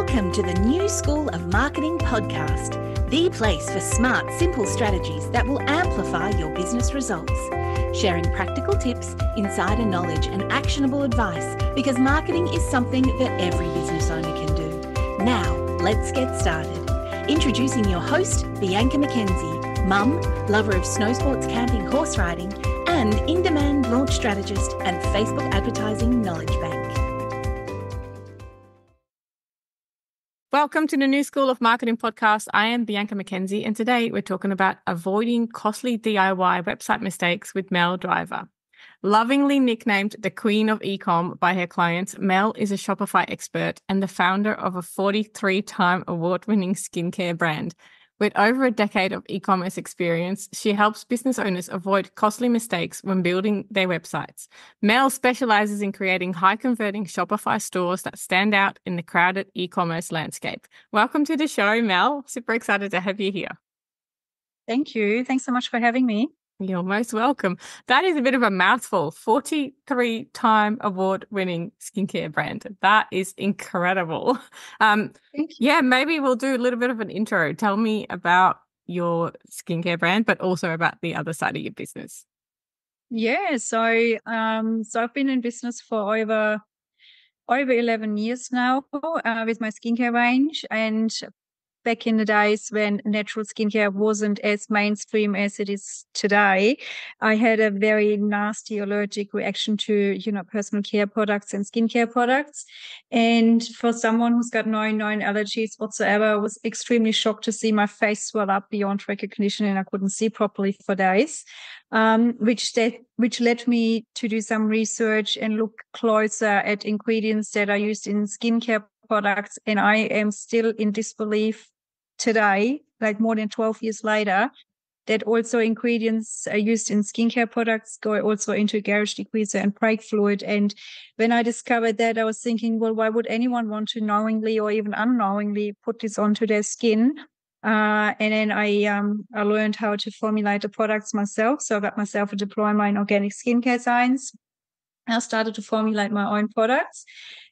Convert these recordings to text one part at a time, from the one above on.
Welcome to the New School of Marketing podcast, the place for smart, simple strategies that will amplify your business results. Sharing practical tips, insider knowledge, and actionable advice because marketing is something that every business owner can do. Now, let's get started. Introducing your host, Bianca McKenzie, mum, lover of snow sports, camping, horse riding, and in demand launch strategist and Facebook advertising knowledge bank. Welcome to the New School of Marketing podcast. I am Bianca McKenzie, and today we're talking about avoiding costly DIY website mistakes with Mel Driver. Lovingly nicknamed the Queen of Ecom by her clients, Mel is a Shopify expert and the founder of a 43 time award winning skincare brand with over a decade of e commerce experience, she helps business owners avoid costly mistakes when building their websites. Mel specializes in creating high converting Shopify stores that stand out in the crowded e commerce landscape. Welcome to the show, Mel. Super excited to have you here. Thank you. Thanks so much for having me. You're most welcome. That is a bit of a mouthful. 43 time award winning skincare brand. That is incredible. Um, yeah, maybe we'll do a little bit of an intro. Tell me about your skincare brand, but also about the other side of your business. Yeah, so um, so I've been in business for over over 11 years now uh, with my skincare range and back in the days when natural skincare wasn't as mainstream as it is today, I had a very nasty allergic reaction to, you know, personal care products and skincare products. And for someone who's got no known allergies whatsoever, I was extremely shocked to see my face swell up beyond recognition and I couldn't see properly for days. Um, which that which led me to do some research and look closer at ingredients that are used in skincare products. And I am still in disbelief today, like more than 12 years later, that also ingredients are used in skincare products go also into garage degreaser and brake fluid. And when I discovered that, I was thinking, well, why would anyone want to knowingly or even unknowingly put this onto their skin? Uh, and then I um, I learned how to formulate the products myself. So I got myself a diploma in organic skincare science. I started to formulate my own products.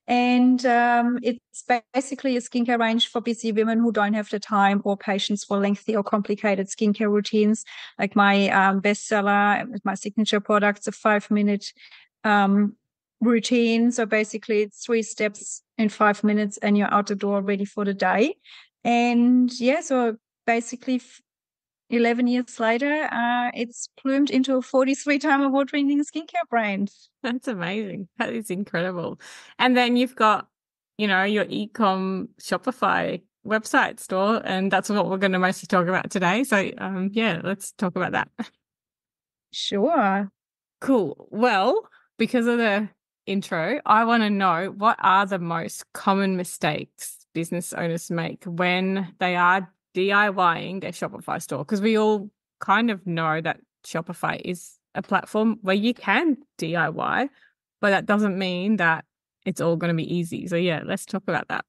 And um, it's basically a skincare range for busy women who don't have the time or patience for lengthy or complicated skincare routines. Like my um, bestseller, my signature products, a five minute um, routine. So basically, it's three steps in five minutes, and you're out the door ready for the day. And yeah, so basically, 11 years later, uh, it's plumed into a 43 time award winning skincare brand. That's amazing. That is incredible. And then you've got, you know, your ecom Shopify website store, and that's what we're going to mostly talk about today. So, um, yeah, let's talk about that. Sure. Cool. Well, because of the intro, I want to know what are the most common mistakes business owners make when they are DIYing their Shopify store because we all kind of know that Shopify is a platform where you can DIY, but that doesn't mean that it's all going to be easy. So, yeah, let's talk about that.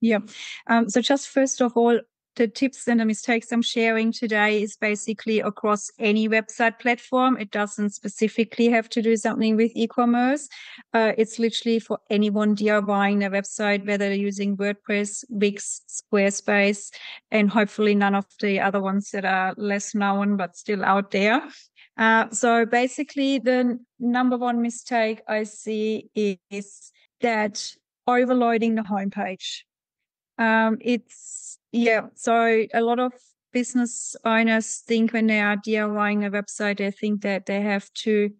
Yeah. Um, so, just first of all, the tips and the mistakes I'm sharing today is basically across any website platform. It doesn't specifically have to do something with e-commerce. Uh, it's literally for anyone DIYing a website, whether they're using WordPress, Wix, Squarespace, and hopefully none of the other ones that are less known but still out there. Uh, so basically, the number one mistake I see is that overloading the homepage. Um, it's yeah. So a lot of business owners think when they are DIYing a website, they think that they have to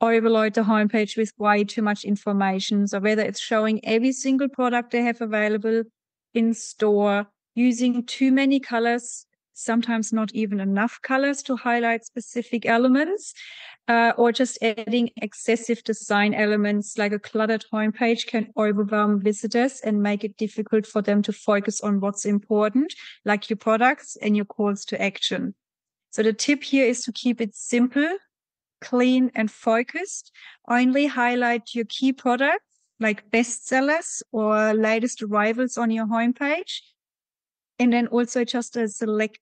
overload the homepage with way too much information. So whether it's showing every single product they have available in store, using too many colors, sometimes not even enough colors to highlight specific elements, uh, or just adding excessive design elements like a cluttered homepage can overwhelm visitors and make it difficult for them to focus on what's important, like your products and your calls to action. So the tip here is to keep it simple, clean and focused. Only highlight your key products like bestsellers or latest arrivals on your homepage. And then also just a select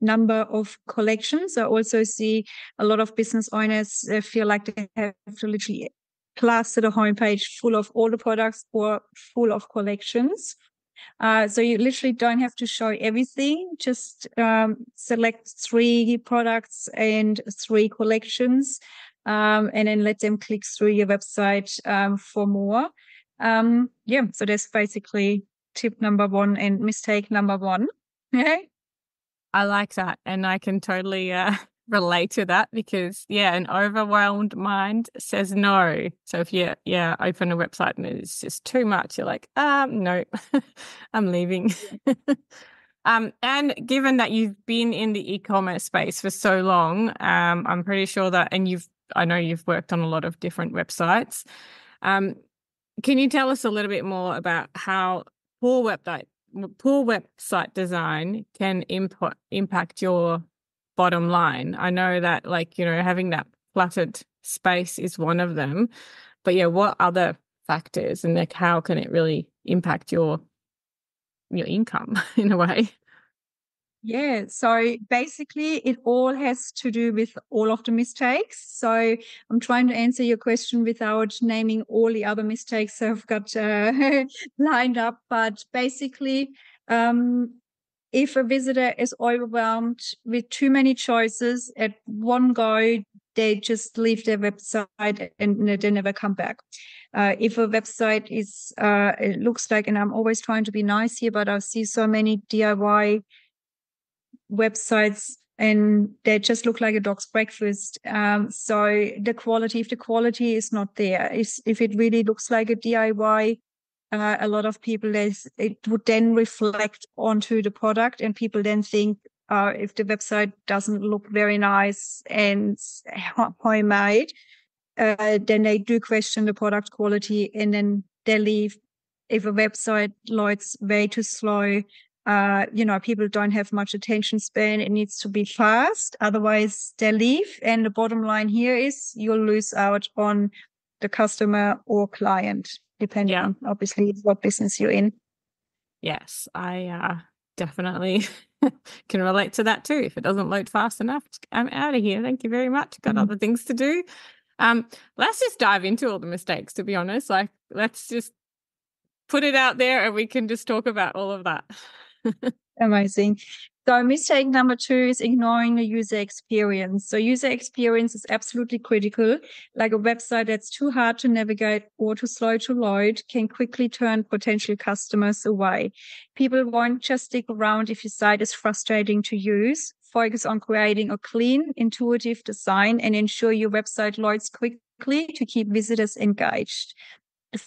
number of collections. I also see a lot of business owners uh, feel like they have to literally plaster the homepage full of all the products or full of collections. Uh, so you literally don't have to show everything. Just um, select three products and three collections, um, and then let them click through your website um, for more. Um, yeah, so that's basically tip number one and mistake number one. Okay. I like that, and I can totally uh, relate to that because yeah, an overwhelmed mind says no. So if you yeah open a website and it's just too much, you're like, um, no, I'm leaving. um, and given that you've been in the e-commerce space for so long, um, I'm pretty sure that, and you've I know you've worked on a lot of different websites. Um, can you tell us a little bit more about how poor website poor website design can input, impact your bottom line. I know that like, you know, having that cluttered space is one of them. But yeah, what other factors and like how can it really impact your your income in a way? Yeah, so basically, it all has to do with all of the mistakes. So I'm trying to answer your question without naming all the other mistakes I've got uh, lined up. But basically, um, if a visitor is overwhelmed with too many choices at one go, they just leave their website and they never come back. Uh, if a website is, uh, it looks like, and I'm always trying to be nice here, but I see so many DIY websites and they just look like a dog's breakfast. Um, so the quality, if the quality is not there, if, if it really looks like a DIY uh, a lot of people it would then reflect onto the product and people then think uh, if the website doesn't look very nice and homemade uh, then they do question the product quality and then they leave if a website loads way too slow uh, you know people don't have much attention span it needs to be fast otherwise they leave and the bottom line here is you'll lose out on the customer or client depending yeah. on obviously what business you're in. Yes, I uh, definitely can relate to that too. If it doesn't load fast enough, I'm out of here. Thank you very much. Got mm-hmm. other things to do. Um, let's just dive into all the mistakes. To be honest, like let's just put it out there, and we can just talk about all of that. Amazing. So mistake number two is ignoring the user experience. So user experience is absolutely critical. Like a website that's too hard to navigate or too slow to load can quickly turn potential customers away. People won't just stick around if your site is frustrating to use. Focus on creating a clean, intuitive design and ensure your website loads quickly to keep visitors engaged.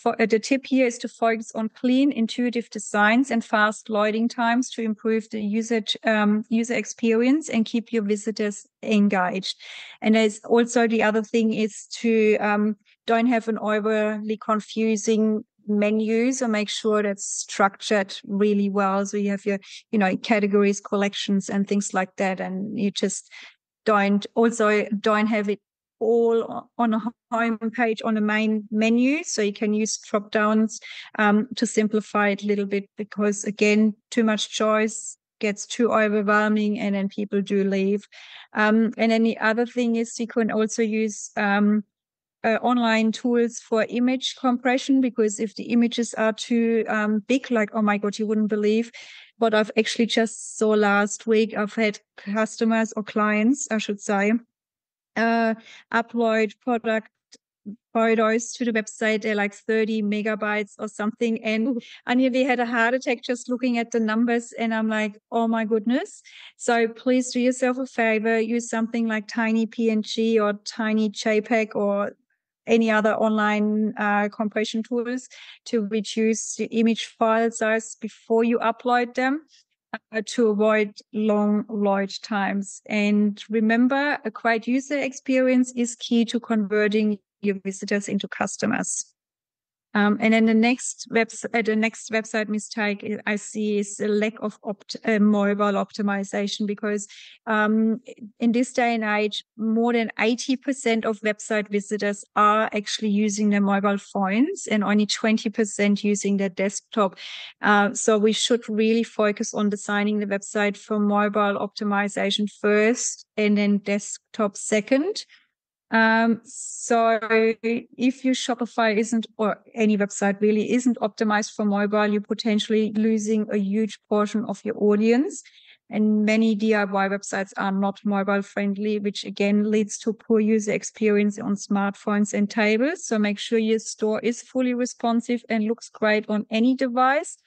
Uh, the tip here is to focus on clean, intuitive designs and fast loading times to improve the user um, user experience and keep your visitors engaged. And there's also the other thing is to um, don't have an overly confusing menu so make sure that's structured really well so you have your you know categories collections and things like that and you just don't also don't have it all on a home page on the main menu. So you can use drop downs um, to simplify it a little bit because, again, too much choice gets too overwhelming and then people do leave. Um, and then the other thing is you can also use um, uh, online tools for image compression because if the images are too um, big, like, oh my God, you wouldn't believe what I've actually just saw last week. I've had customers or clients, I should say, uh, upload product photos to the website. They're like 30 megabytes or something. And I nearly had a heart attack just looking at the numbers. And I'm like, oh my goodness. So please do yourself a favor, use something like Tiny PNG or Tiny JPEG or any other online uh, compression tools to reduce the image file size before you upload them uh, to avoid long load times. And remember, a great user experience is key to converting your visitors into customers. Um, and then the next website, uh, the next website mistake I see is a lack of opt- uh, mobile optimization because um, in this day and age, more than 80% of website visitors are actually using their mobile phones and only 20% using their desktop. Uh, so we should really focus on designing the website for mobile optimization first and then desktop second. Um, so if your Shopify isn't, or any website really isn't optimized for mobile, you're potentially losing a huge portion of your audience. And many DIY websites are not mobile friendly, which again leads to poor user experience on smartphones and tablets. So make sure your store is fully responsive and looks great on any device.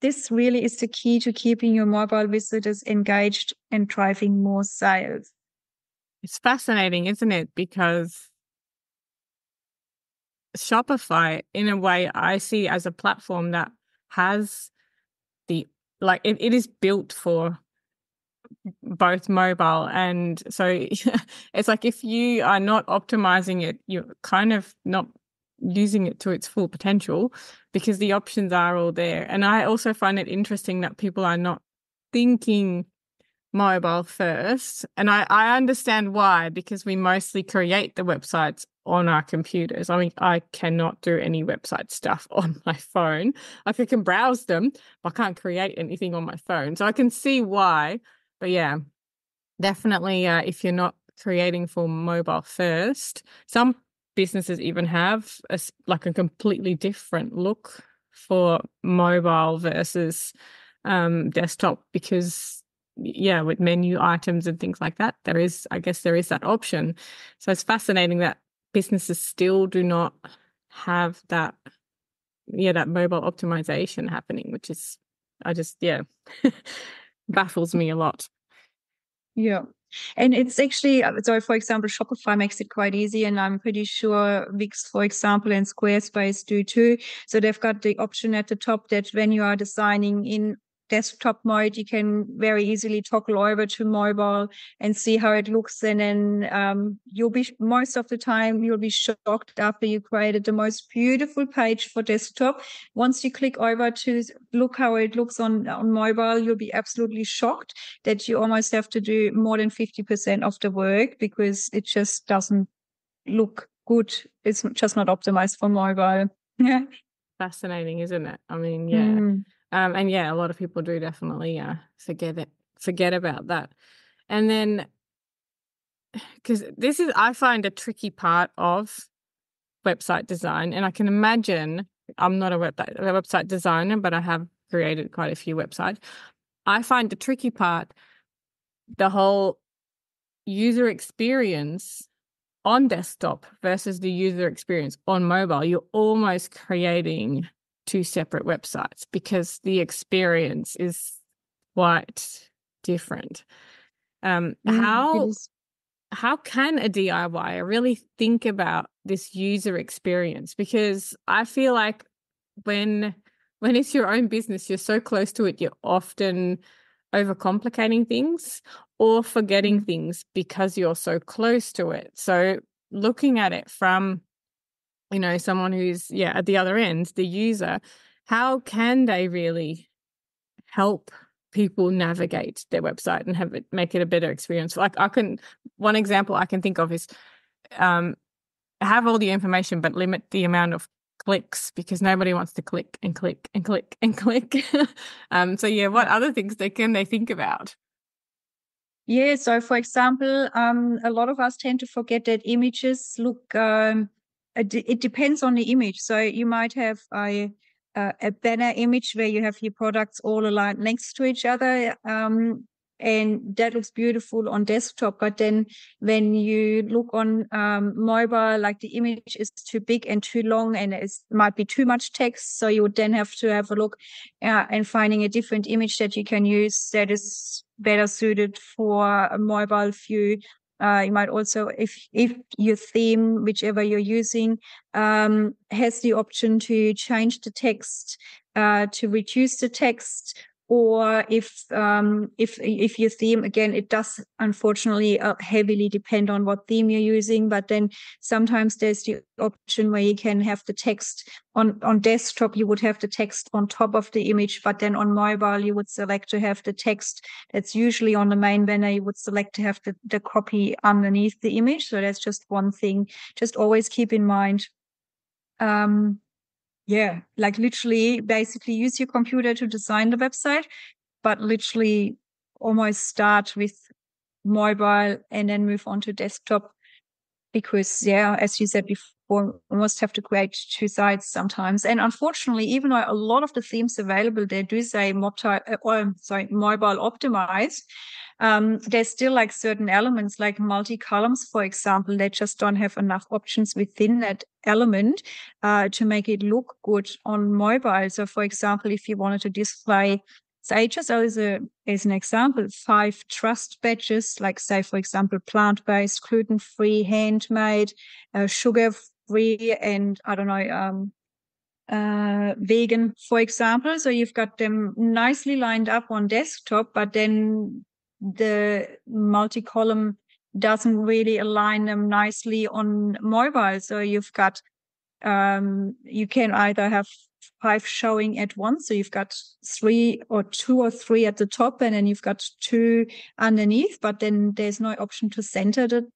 This really is the key to keeping your mobile visitors engaged and driving more sales. It's fascinating, isn't it? Because Shopify, in a way, I see as a platform that has the like it, it is built for both mobile and so it's like if you are not optimizing it you're kind of not using it to its full potential because the options are all there and i also find it interesting that people are not thinking mobile first. And i i understand why because we mostly create the websites on our computers. I mean i cannot do any website stuff on my phone. Like i can browse them but i can't create anything on my phone. So i can see why but yeah, definitely uh, if you're not creating for mobile first, some businesses even have a, like a completely different look for mobile versus um, desktop because yeah with menu items and things like that there is i guess there is that option so it's fascinating that businesses still do not have that yeah that mobile optimization happening which is i just yeah baffles me a lot. Yeah. And it's actually, uh, so for example, Shopify makes it quite easy. And I'm pretty sure Wix, for example, and Squarespace do too. So they've got the option at the top that when you are designing in desktop mode, you can very easily toggle over to mobile and see how it looks. And then um, you'll be most of the time you'll be shocked after you created the most beautiful page for desktop. Once you click over to look how it looks on on mobile, you'll be absolutely shocked that you almost have to do more than fifty percent of the work because it just doesn't look good. It's just not optimized for mobile. Yeah. Fascinating, isn't it? I mean, yeah. Mm. Um, and yeah, a lot of people do definitely uh, forget it, forget about that. And then, because this is, I find a tricky part of website design, and I can imagine I'm not a, web, a website designer, but I have created quite a few websites. I find the tricky part the whole user experience on desktop versus the user experience on mobile. You're almost creating two separate websites because the experience is quite different. Um, mm, how how can a DIYer really think about this user experience? Because I feel like when when it's your own business, you're so close to it, you're often overcomplicating things or forgetting mm. things because you're so close to it. So looking at it from you know someone who's yeah at the other end the user how can they really help people navigate their website and have it make it a better experience? Like i can one example i can think of is um have all the information but limit the amount of clicks because nobody wants to click and click and click and click. Um so yeah what other things they can they think about? Yeah so for example um a lot of us tend to forget that images look um it depends on the image. So you might have a a banner image where you have your products all aligned next to each other. Um, and that looks beautiful on desktop. But then when you look on um, mobile, like the image is too big and too long, and it might be too much text. So you would then have to have a look uh, and finding a different image that you can use that is better suited for a mobile view uh, you might also, if if your theme, whichever you're using, um, has the option to change the text, uh, to reduce the text, or if um, if if your theme again it does unfortunately uh, heavily depend on what theme you're using but then sometimes there's the option where you can have the text on on desktop you would have the text on top of the image but then on mobile you would select to have the text that's usually on the main banner you would select to have the, the copy underneath the image. So that's just one thing. Just always keep in mind. Um, yeah, like literally basically use your computer to design the website, but literally almost start with mobile and then move on to desktop because yeah, as you said before, we must have to create two sites sometimes. And unfortunately, even though a lot of the themes available they do say multi, or sorry, mobile optimized, um, there's still like certain elements like multi columns, for example, they just don't have enough options within that element uh, to make it look good on mobile. So, for example, if you wanted to display say just as a as an example, five trust badges, like say for example, plant-based, gluten-free, handmade, uh, sugar-free, and I don't know, um, uh, vegan, for example. So you've got them nicely lined up on desktop, but then the multi-column doesn't really align them nicely on mobile. So you've got um, you can either have five showing at once. So you've got three or two or three at the top, and then you've got two underneath, but then there's no option to center the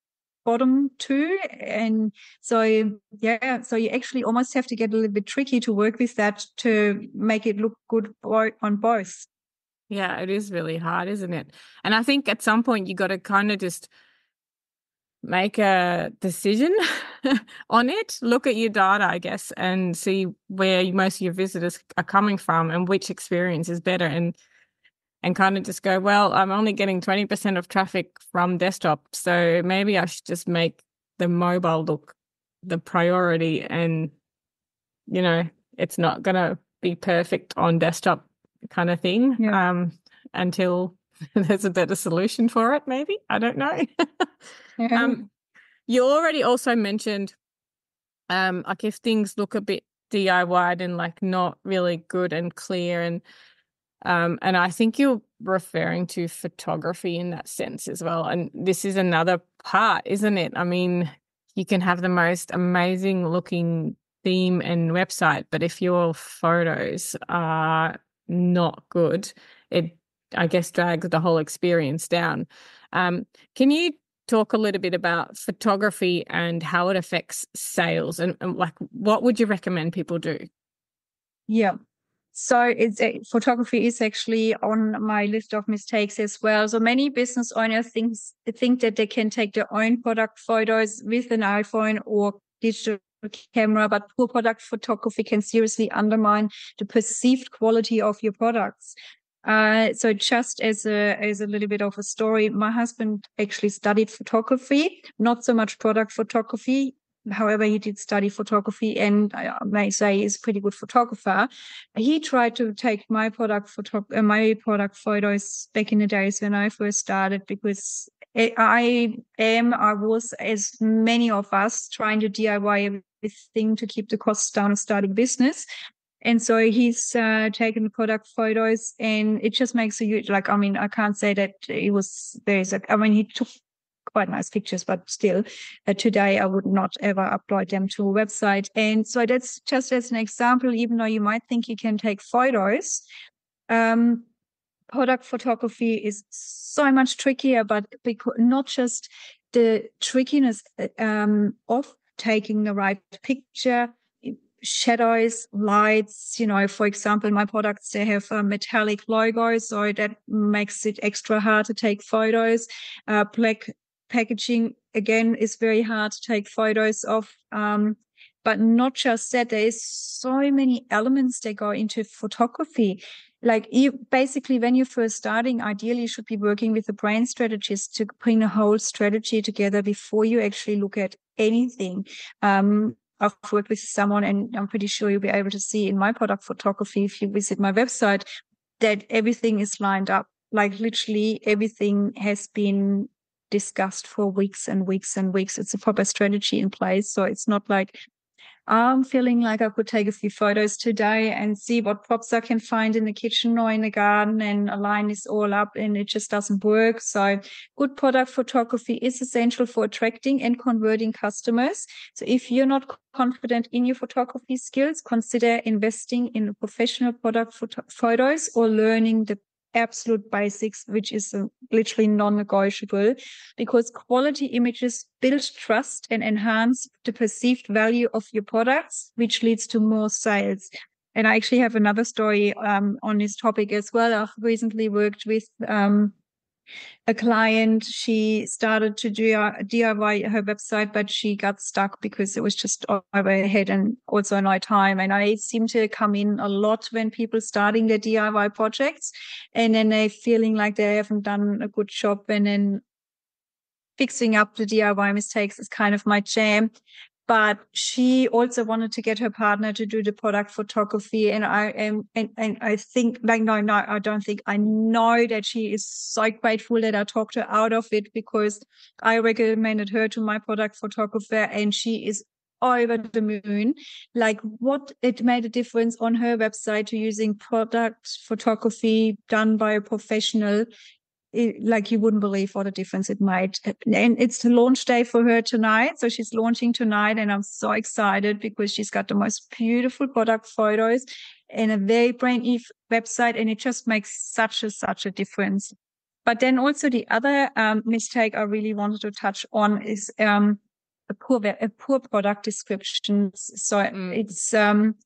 bottom two. And so, yeah, so you actually almost have to get a little bit tricky to work with that to make it look good on both. Yeah, it is really hard, isn't it? And I think at some point you got to kind of just make a decision on it. Look at your data, I guess, and see where most of your visitors are coming from and which experience is better. And and kind of just go, well, I'm only getting 20% of traffic from desktop. So maybe I should just make the mobile look the priority. And, you know, it's not going to be perfect on desktop kind of thing yeah. um, until there's a better solution for it, maybe. I don't know. yeah. um, you already also mentioned, um, like if things look a bit DIY and like not really good and clear, and um, and I think you're referring to photography in that sense as well. And this is another part, isn't it? I mean, you can have the most amazing looking theme and website, but if your photos are not good, it I guess drags the whole experience down. Um, can you talk a little bit about photography and how it affects sales and, and like what would you recommend people do? Yeah. So it's photography is actually on my list of mistakes as well. So many business owners think think that they can take their own product photos with an iPhone or digital camera, but poor product photography can seriously undermine the perceived quality of your products. Uh, so just as a as a little bit of a story, my husband actually studied photography, not so much product photography. However, he did study photography, and I may say he's a pretty good photographer. He tried to take my product photo uh, my product photos back in the days when I first started because I am, I was, as many of us, trying to DIY everything to keep the costs down of starting business. And so he's uh, taken the product photos and it just makes a huge, like, I mean, I can't say that it was, there's a, I mean, he took quite nice pictures, but still uh, today I would not ever upload them to a website. And so that's just as an example, even though you might think you can take photos, um, product photography is so much trickier, but because not just the trickiness uh, um, of taking the right picture, shadows, lights. You know, for example, my products they have a metallic logo, so that makes it extra hard to take photos. Uh, black packaging again is very hard to take photos of. Um, but not just that, there is so many elements that go into photography. Like you, basically, when you're first starting, ideally you should be working with a brand strategist to bring a whole strategy together before you actually look at anything. Um, I've worked with someone, and I'm pretty sure you'll be able to see in my product photography if you visit my website that everything is lined up. Like literally everything has been discussed for weeks and weeks and weeks. It's a proper strategy in place. So it's not like I'm feeling like I could take a few photos today and see what props I can find in the kitchen or in the garden and align this all up and it just doesn't work. So good product photography is essential for attracting and converting customers. So if you're not confident in your photography skills, consider investing in professional product photo- photos or learning the absolute basics, which is uh, literally non-negotiable because quality images build trust and enhance the perceived value of your products, which leads to more sales. And I actually have another story um, on this topic as well. I've recently worked with um, a client. She started to do DIY her website, but she got stuck because it was just over her head and also no time. And I seem to come in a lot when people starting their DIY projects and then they feeling like they haven't done a good job and then fixing up the DIY mistakes is kind of my jam but she also wanted to get her partner to do the product photography and i am and, and i think like no no i don't think i know that she is so grateful that i talked her out of it because i recommended her to my product photographer and she is over the moon. Like what it made a difference on her website to using product photography done by a professional it, like you wouldn't believe what a difference it made. And it's the launch day for her tonight. So she's launching tonight and I'm so excited because she's got the most beautiful product photos and a very brand new website. And it just makes such a, such a difference. But then also the other um, mistake I really wanted to touch on is um, a poor, a poor product descriptions. So mm. it's, um,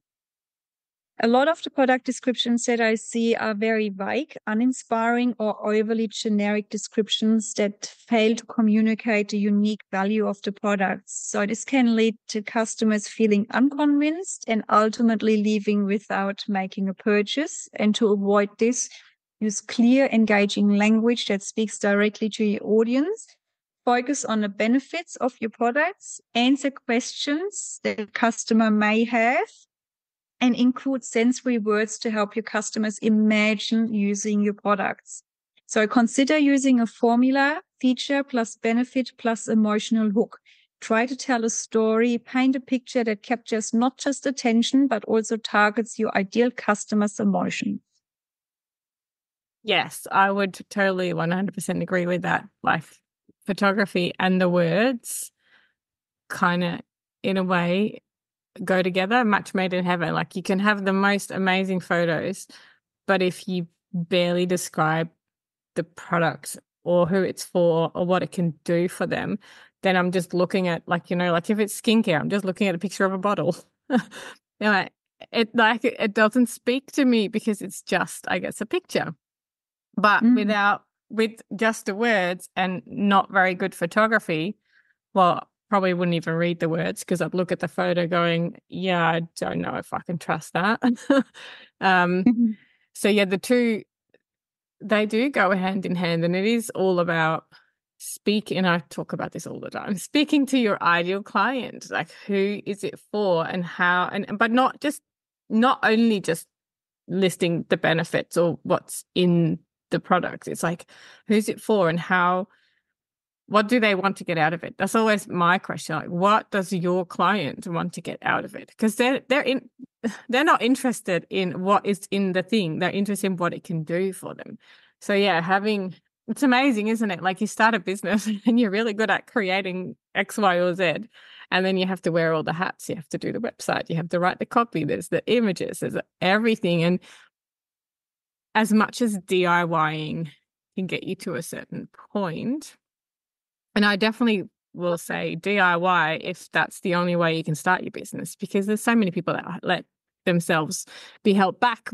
a lot of the product descriptions that I see are very vague, uninspiring, or overly generic descriptions that fail to communicate the unique value of the products. So this can lead to customers feeling unconvinced and ultimately leaving without making a purchase. And to avoid this, use clear, engaging language that speaks directly to your audience. Focus on the benefits of your products, answer questions that the customer may have, and include sensory words to help your customers imagine using your products. So consider using a formula, feature plus benefit plus emotional hook. Try to tell a story, paint a picture that captures not just attention, but also targets your ideal customer's emotion. Yes, I would totally 100% agree with that. Like photography and the words kind of, in a way, go together, match made in heaven. Like you can have the most amazing photos, but if you barely describe the product or who it's for or what it can do for them, then I'm just looking at like, you know, like if it's skincare, I'm just looking at a picture of a bottle. you know, it like it doesn't speak to me because it's just, I guess, a picture. But mm. without with just the words and not very good photography, well, probably wouldn't even read the words because I'd look at the photo going, yeah, I don't know if I can trust that. um, mm-hmm. so, yeah, the two, they do go hand in hand. And it is all about speaking. I talk about this all the time speaking to your ideal client. Like, who is it for and how? And, but not just, not only just listing the benefits or what's in the product. It's like, who's it for and how what do they want to get out of it? That's always my question like what does your client want to get out of it? Because they're they're in they're not interested in what is in the thing. They're interested in what it can do for them. So yeah having it's amazing isn't it? Like you start a business and you're really good at creating x y or z and then you have to wear all the hats. You have to do the website. You have to write the copy. There's the images. There's everything. And as much as diying can get you to a certain point and I definitely will say DIY if that's the only way you can start your business because there's so many people that let themselves be held back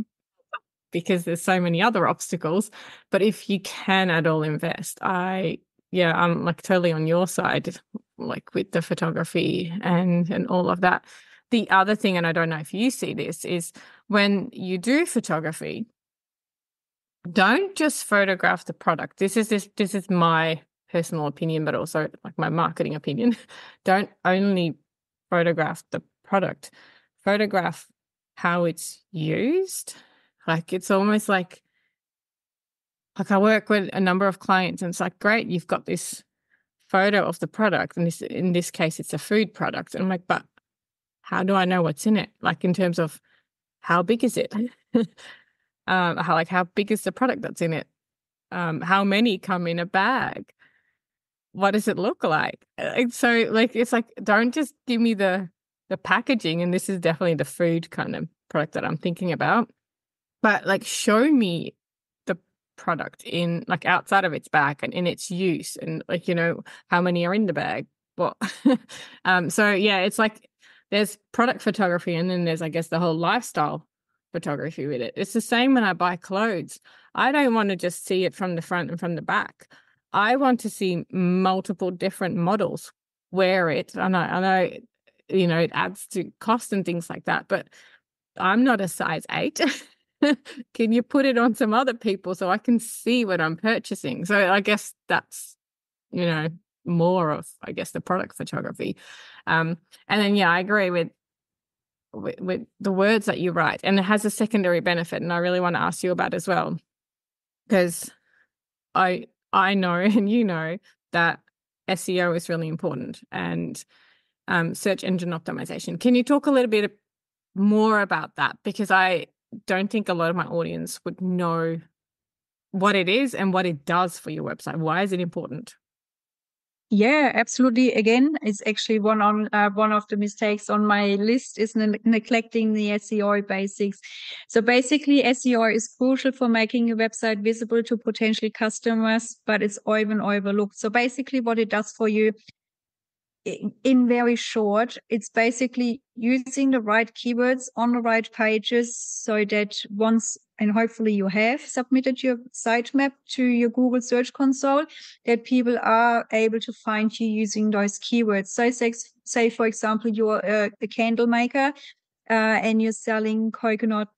because there's so many other obstacles. But if you can at all invest, I yeah, I'm like totally on your side, like with the photography and and all of that. The other thing, and I don't know if you see this, is when you do photography, don't just photograph the product. This is this this is my personal opinion, but also like my marketing opinion, don't only photograph the product, photograph how it's used. Like it's almost like like I work with a number of clients and it's like, great, you've got this photo of the product. And this in this case it's a food product. And I'm like, but how do I know what's in it? Like in terms of how big is it? um, how like how big is the product that's in it? Um, how many come in a bag? What does it look like? Uh, so like it's like don't just give me the the packaging and this is definitely the food kind of product that I'm thinking about. But like show me the product in like outside of its bag and in its use and like you know how many are in the bag. What um so yeah, it's like there's product photography and then there's I guess the whole lifestyle photography with it. It's the same when I buy clothes. I don't want to just see it from the front and from the back. I want to see multiple different models wear it. And I, and I know, you know, it adds to cost and things like that, but I'm not a size eight. can you put it on some other people so I can see what I'm purchasing? So I guess that's, you know, more of, I guess, the product photography. Um, and then, yeah, I agree with, with, with the words that you write, and it has a secondary benefit, and I really want to ask you about as well, because I I know and you know that SEO is really important and um, search engine optimization. Can you talk a little bit more about that? Because I don't think a lot of my audience would know what it is and what it does for your website. Why is it important? Yeah, absolutely. Again, it's actually one on uh, one of the mistakes on my list is ne- neglecting the SEO basics. So basically, SEO is crucial for making your website visible to potential customers, but it's often overlooked. So basically, what it does for you in very short, it's basically using the right keywords on the right pages so that once and hopefully you have submitted your sitemap to your Google Search Console, that people are able to find you using those keywords. So say, say for example, you're a, a candle maker uh, and you're selling coconut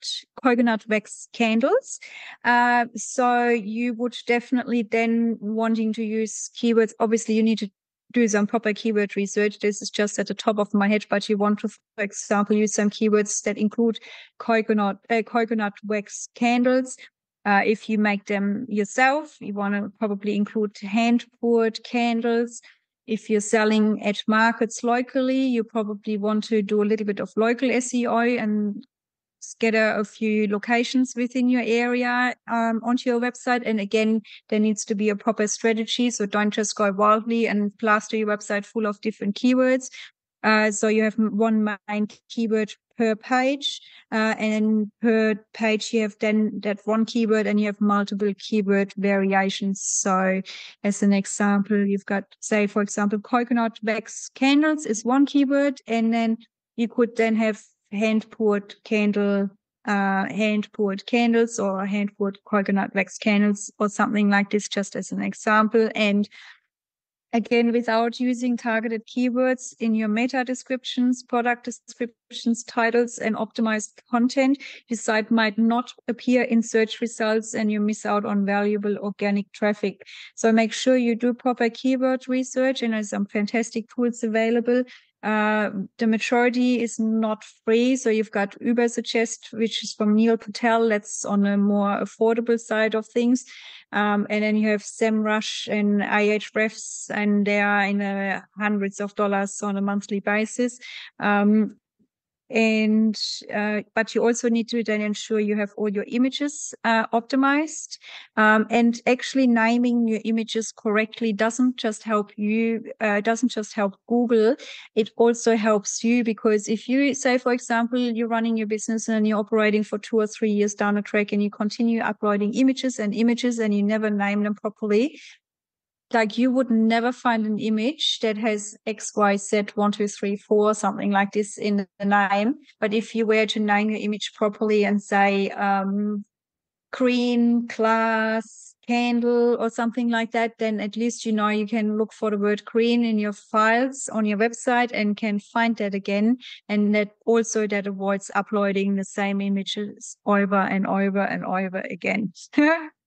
coconut wax candles. Uh, so you would definitely then wanting to use keywords. Obviously, you need to do some proper keyword research. This is just at the top of my head, but you want to, for example, use some keywords that include coconut uh, coconut wax candles. Uh, if you make them yourself, you want to probably include hand poured candles. If you're selling at markets locally, you probably want to do a little bit of local SEO and scatter a few locations within your area um, onto your website. And again, there needs to be a proper strategy. So don't just go wildly and plaster your website full of different keywords. Uh, so you have one main keyword per page, uh, and per page you have then that one keyword, and you have multiple keyword variations. So, as an example, you've got, say, for example, coconut wax candles is one keyword, and then you could then have hand poured candle, uh, hand poured candles or hand poured coconut wax candles or something like this, just as an example. And again, without using targeted keywords in your meta descriptions, product descriptions, titles, and optimized content, your site might not appear in search results and you miss out on valuable organic traffic. So make sure you do proper keyword research and there's some fantastic tools available uh, the majority is not free. So you've got Uber Suggest, which is from Neil Patel. That's on a more affordable side of things. Um, and then you have SEMrush and Ahrefs, and they are in the hundreds of dollars on a monthly basis. Um, and uh, but you also need to then ensure you have all your images uh, optimized. Um, and actually naming your images correctly doesn't just help you uh, doesn't just help google. It also helps you because if you say for example you're running your business and you're operating for two or three years down the track and you continue uploading images and images and you never name them properly like you would never find an image that has X, Y, Z, one, two, three, four, something like this in the name. But if you were to name your image properly and say, um, green, glass, candle or something like that, then at least you know you can look for the word green in your files on your website and can find that again. And that also that avoids uploading the same images over and over and over again.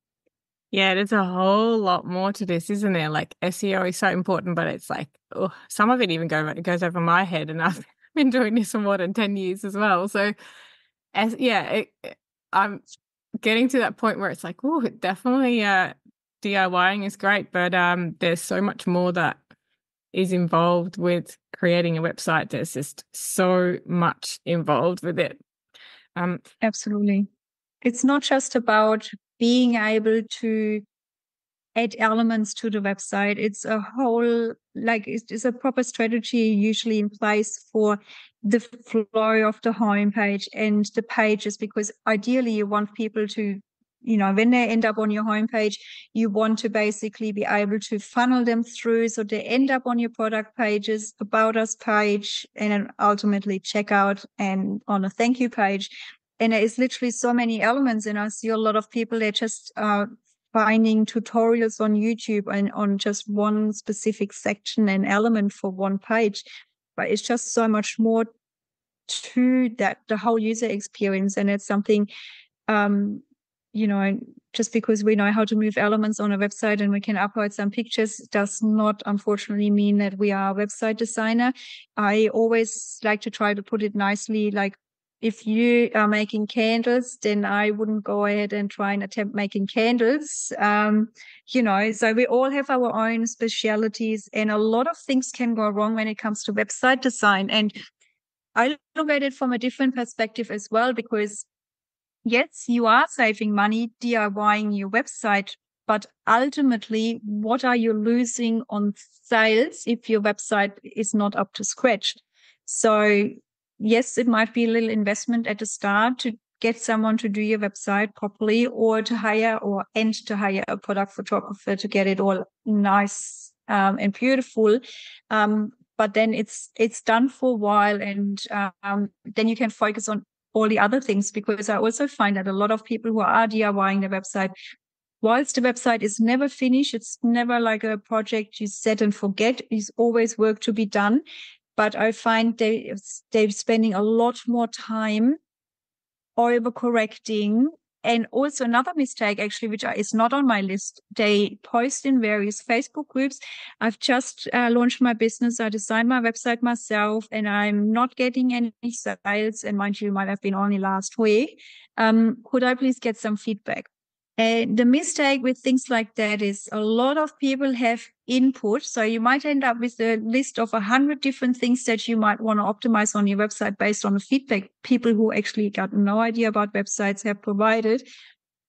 Yeah, there's a whole lot more to this, isn't there? Like SEO is so important, but it's like oh, some of it even go, goes over my head, and I've been doing this for more than ten years as well. So, as yeah, it, I'm getting to that point where it's like, oh, definitely, uh, DIYing is great, but um, there's so much more that is involved with creating a website. There's just so much involved with it. Um, absolutely. It's not just about being able to add elements to the website. It's a whole, like, it's, a proper strategy usually in place for the flow of the homepage and the pages, because ideally you want people to, you know, when they end up on your homepage, you want to basically be able to funnel them through so they end up on your product pages, about us page, and then ultimately checkout and on a thank you page and there is literally so many elements and i see a lot of people they just uh, finding tutorials on youtube and on just one specific section and element for one page but it's just so much more to that the whole user experience and it's something um you know just because we know how to move elements on a website and we can upload some pictures does not unfortunately mean that we are a website designer. I always like to try to put it nicely like if you are making candles, then I wouldn't go ahead and try and attempt making candles. Um, you know, so we all have our own specialities, and a lot of things can go wrong when it comes to website design. And I look at it from a different perspective as well, because yes, you are saving money DIYing your website, but ultimately, what are you losing on sales if your website is not up to scratch? So yes, it might be a little investment at the start to get someone to do your website properly or to hire or and to hire a product photographer to get it all nice um, and beautiful. Um, but then it's it's done for a while and um, then you can focus on all the other things because I also find that a lot of people who are DIYing their website whilst the website is never finished, it's never like a project you set and forget. There's always work to be done but I find they they're spending a lot more time overcorrecting. And also another mistake, actually, which is not on my list, they post in various Facebook groups. I've just uh, launched my business. I designed my website myself and I'm not getting any sales. And mind you, might have been only last week. Um, could I please get some feedback? And the mistake with things like that is a lot of people have input. So you might end up with a list of a hundred different things that you might want to optimize on your website based on the feedback people who actually got no idea about websites have provided.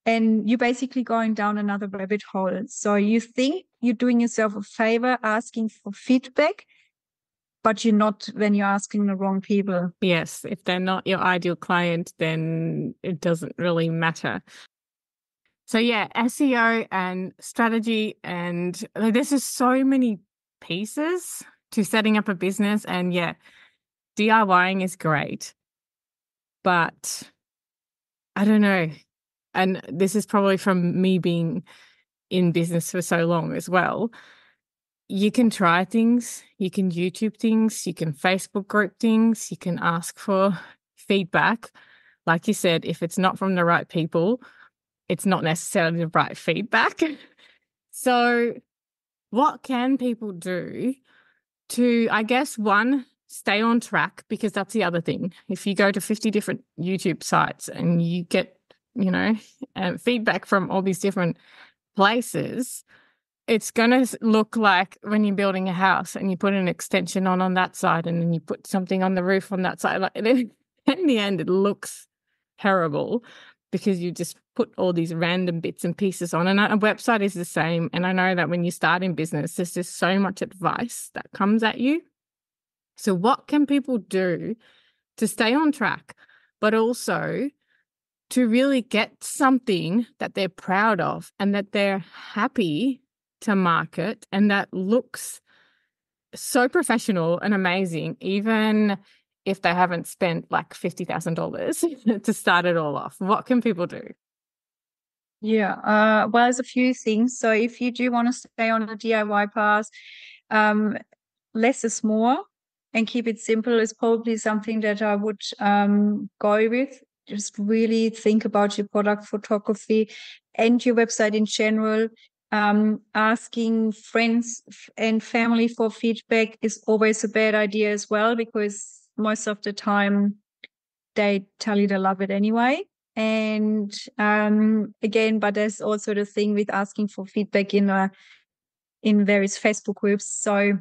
And you're basically going down another rabbit hole. So you think you're doing yourself a favor asking for feedback, but you're not when you're asking the wrong people. Yes. If they're not your ideal client, then it doesn't really matter. So yeah, SEO and strategy and like, there's just so many pieces to setting up a business and yeah, DIYing is great. But I don't know. And this is probably from me being in business for so long as well. You can try things, you can YouTube things, you can Facebook group things, you can ask for feedback. Like you said, if it's not from the right people, it's not necessarily the right feedback. so, what can people do to, I guess, one, stay on track? Because that's the other thing. If you go to 50 different YouTube sites and you get, you know, uh, feedback from all these different places, it's going to look like when you're building a house and you put an extension on on that side and then you put something on the roof on that side. Like, in the end, it looks terrible because you just put all these random bits and pieces on. And uh, a website is the same. And I know that when you start in business, there's just so much advice that comes at you. So, what can people do to stay on track, but also to really get something that they're proud of and that they're happy to market and that looks so professional and amazing, even if they haven't spent like $50,000 to start it all off? What can people do? Yeah, uh, well, there's a few things. So if you do want to stay on a DIY path, um, less is more and keep it simple is probably something that I would um, go with. Just really think about your product photography and your website in general. Um, asking friends and family for feedback is always a bad idea as well because most of the time they tell you they love it anyway. And um, again, but there's also the thing with asking for feedback in a, in various Facebook groups. So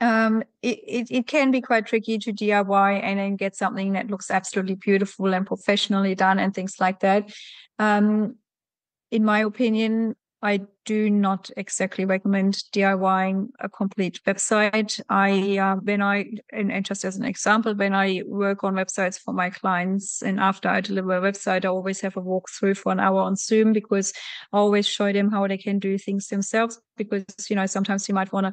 um, it, it, it, can be quite tricky to DIY and then get something that looks absolutely beautiful and professionally done and things like that. Um, in my opinion, I do not exactly recommend DIYing a complete website. I, uh, when I, and, and, just as an example, when I work on websites for my clients and after I deliver a website, I always have a walkthrough for an hour on Zoom because I always show them how they can do things themselves. Because, you know, sometimes you might want to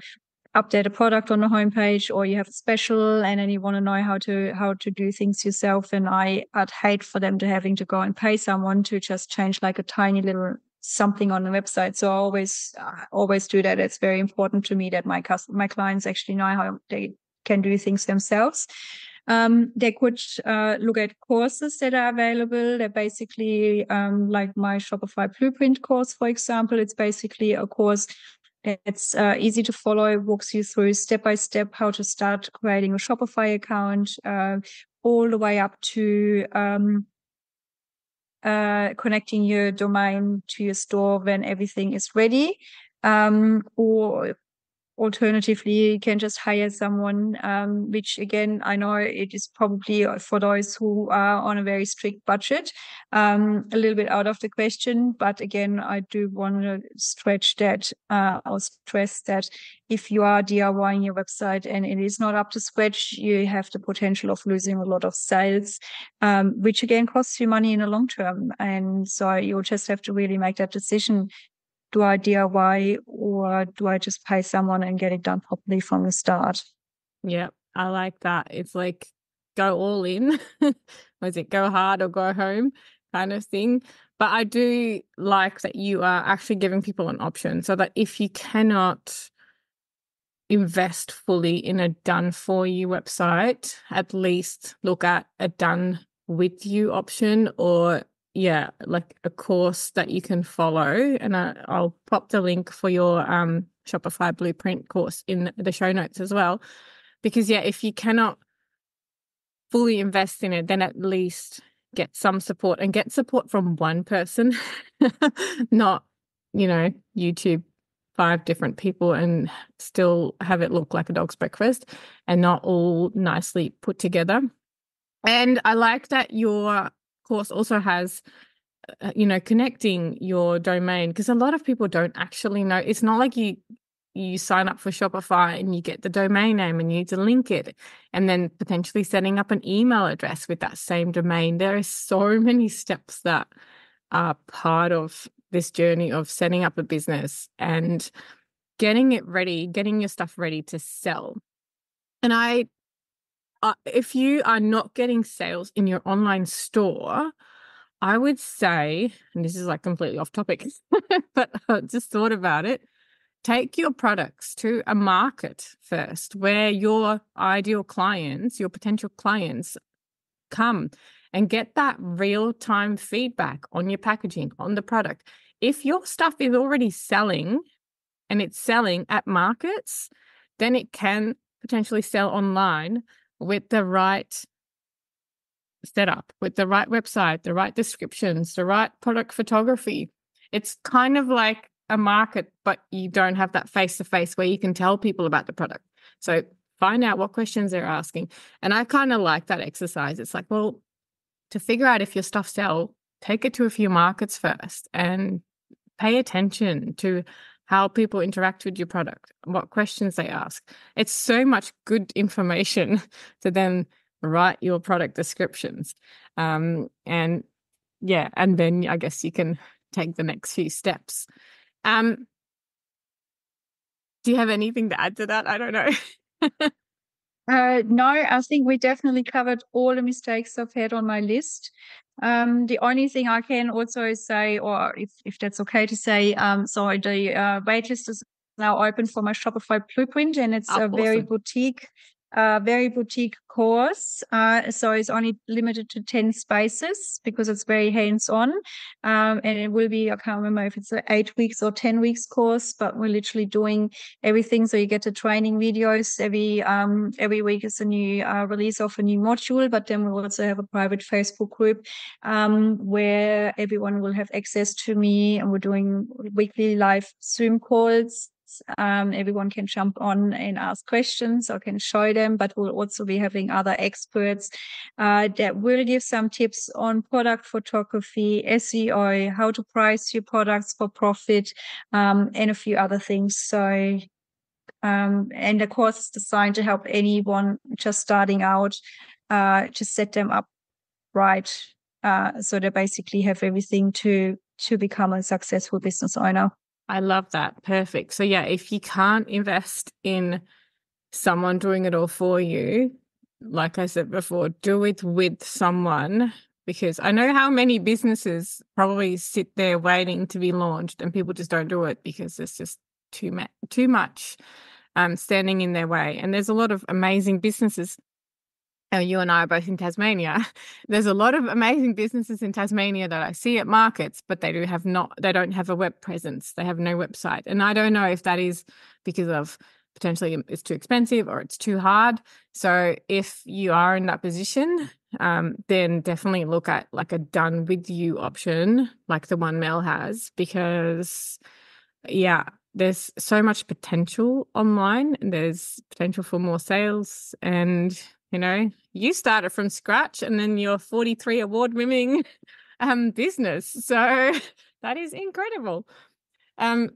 update a product on the homepage or you have a special and then you want to know how to how to do things yourself and i i'd hate for them to having to go and pay someone to just change like a tiny little something on the website so i always uh, always do that it's very important to me that my my clients actually know how they can do things themselves um, they could uh, look at courses that are available. They're basically um, like my Shopify Blueprint course, for example. It's basically a course it's uh, easy to follow, walks you through step by step how to start creating a Shopify account, uh, all the way up to um, uh, connecting your domain to your store when everything is ready. Um, or alternatively you can just hire someone um, which again i know it is probably for those who are on a very strict budget um, a little bit out of the question but again i do want to stretch that uh, or stress that if you are DIYing your website and it is not up to scratch, you have the potential of losing a lot of sales, um, which again costs you money in the long term. And so you'll just have to really make that decision do I DIY or do I just pay someone and get it done properly from the start? Yeah, I like that. It's like go all in. Was it go hard or go home kind of thing? But I do like that you are actually giving people an option so that if you cannot invest fully in a done for you website, at least look at a done with you option or yeah, like a course that you can follow. And I, will pop the link for your um, Shopify Blueprint course in the show notes as well. Because, yeah, if you cannot fully invest in it, then at least get some support and get support from one person, not, you know, YouTube five different people and still have it look like a dog's breakfast and not all nicely put together. And I like that your course also has uh, you know connecting your domain because a lot of people don't actually know it's not like you you sign up for Shopify and you get the domain name and you need to link it and then potentially setting up an email address with that same domain. There are so many steps that are part of this journey of setting up a business and getting it ready getting your stuff ready to sell. And i uh, if you are not getting sales in your online store, I would say, and this is like completely off topic, but I just thought about it. Take your products to a market first where your ideal clients, your potential clients come and get that real time feedback on your packaging, on the product. If your stuff is already selling and it's selling at markets, then it can potentially sell online with the right setup, with the right website, the right descriptions, the right product photography. It's kind of like a market, but you don't have that face to face where you can tell people about the product. So find out what questions they're asking. And I kind of like that exercise. It's like, well, to figure out if your stuff sell, take it to a few markets first and pay attention to how people interact with your product, what questions they ask. It's so much good information to then write your product descriptions. Um, and yeah, and then I guess you can take the next few steps. Um, do you have anything to add to that? I don't know. uh, no, I think we definitely covered all the mistakes I've had on my list. Um, the only thing I can also say, or if, if that's okay to say, um, so the uh, waitlist is now open for my Shopify Blueprint, and it's oh, a very boutique a very boutique course. Uh, so it's only limited to 10 spaces because it's very hands on. Um, and it will be, I can't remember if it's an eight weeks or 10 weeks course, but we're literally doing everything. So you get the training videos every, um, every week is a new uh, release of a new module, but then we'll also have a private Facebook group, um, where everyone will have access to me and we're doing weekly live Zoom calls um, everyone can jump on and ask questions or can show them, but we'll also be having other experts uh, that will give some tips on product photography, SEO, how to price your products for profit, um, and a few other things. So, um, and the course is designed to help anyone just starting out, uh, to set them up right. Uh, so they basically have everything to to become a successful business owner. I love that. Perfect. So, yeah, if you can't invest in someone doing it all for you, like I said before, do it with someone because I know how many businesses probably sit there waiting to be launched and people just don't do it because it's just too, ma- too much um, standing in their way. And there's a lot of amazing businesses uh, you and I are both in Tasmania. There's a lot of amazing businesses in Tasmania that I see at markets, but they do have not they don't have a web presence. They have no website. And I don't know if that is because of potentially it's too expensive or it's too hard. So if you are in that position, um, then definitely look at like a done with you option, like the one Mel has, because yeah, there's so much potential online. And there's potential for more sales and you know you started from scratch and then you're 43 award winning um business. So that is incredible. Um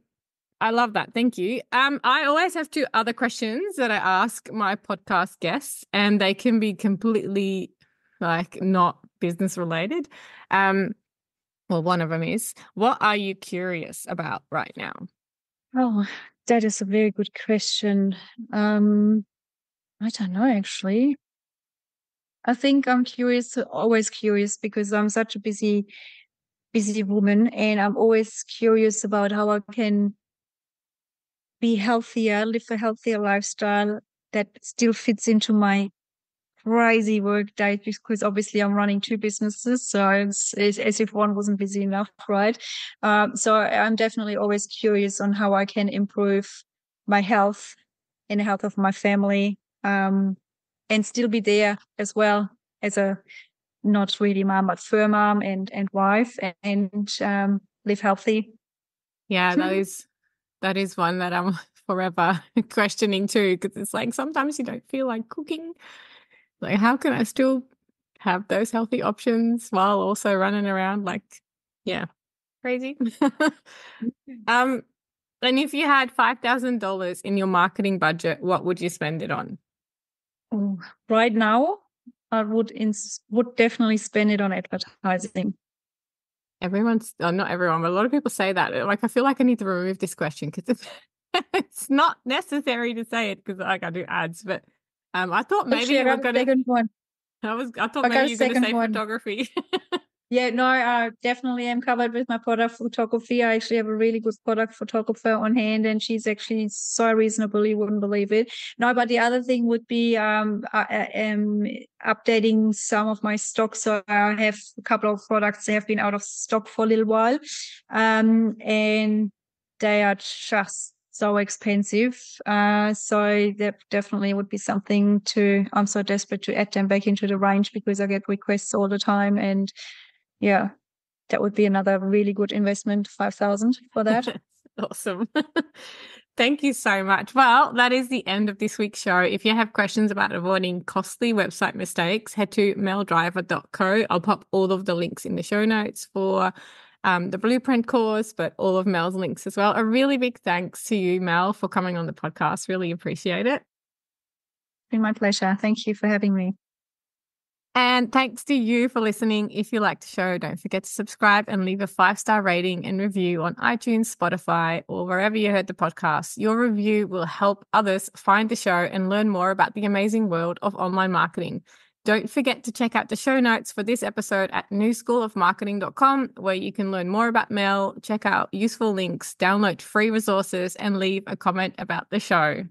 i love that. Thank you. Um i always have two other questions that i ask my podcast guests and they can be completely like not business related. Um well one of them is what are you curious about right now? Oh that is a very good question. Um I don't know actually. I think I'm curious, always curious because I'm such a busy, busy woman and I'm always curious about how I can be healthier, live a healthier lifestyle that still fits into my crazy work day because obviously I'm running two businesses. So it's, it's as if one wasn't busy enough, right? Um, so I'm definitely always curious on how I can improve my health and the health of my family. Um, and still be there as well as a not really mom but fur mom and and wife and um, live healthy. Yeah that is that is one that i'm forever questioning too because it's like sometimes you don't feel like cooking. Like how can i still have those healthy options while also running around? Like yeah crazy. Um and if you had $5000 in your marketing budget what would you spend it on right now, I would ins- would definitely spend it on advertising. Everyone's oh, not everyone, but a lot of people say that. Like, I feel like I need to remove this question because it's, it's not necessary to say it because like I do ads. But um, I thought maybe Actually, you were going to. I was. I thought I maybe you were going to say one. photography. Yeah, no, I definitely am covered with my product photography. I actually have a really good product photographer on hand, and she's actually so reasonable you wouldn't believe it. No, but the other thing would be um, I am updating some of my stock. So I have a couple of products that have been out of stock for a little while, um, and they are just so expensive. Uh, so that definitely would be something to. I'm so desperate to add them back into the range because I get requests all the time, and yeah, that would be another really good investment, 5,000 for that. awesome. Thank you so much. Well, that is the end of this week's show. If you have questions about avoiding costly website mistakes, head to meldriver.co. I'll pop all of the links in the show notes for um, the blueprint course, but all of Mel's links as well. A really big thanks to you, Mel, for coming on the podcast. Really appreciate it. It's been my pleasure. Thank you for having me. And thanks to you for listening. If you like the show, don't forget to subscribe and leave a five star rating and review on iTunes, Spotify, or wherever you heard the podcast. Your review will help others find the show and learn more about the amazing world of online marketing. Don't forget to check out the show notes for this episode at newschoolofmarketing.com, where you can learn more about Mel, check out useful links, download free resources, and leave a comment about the show.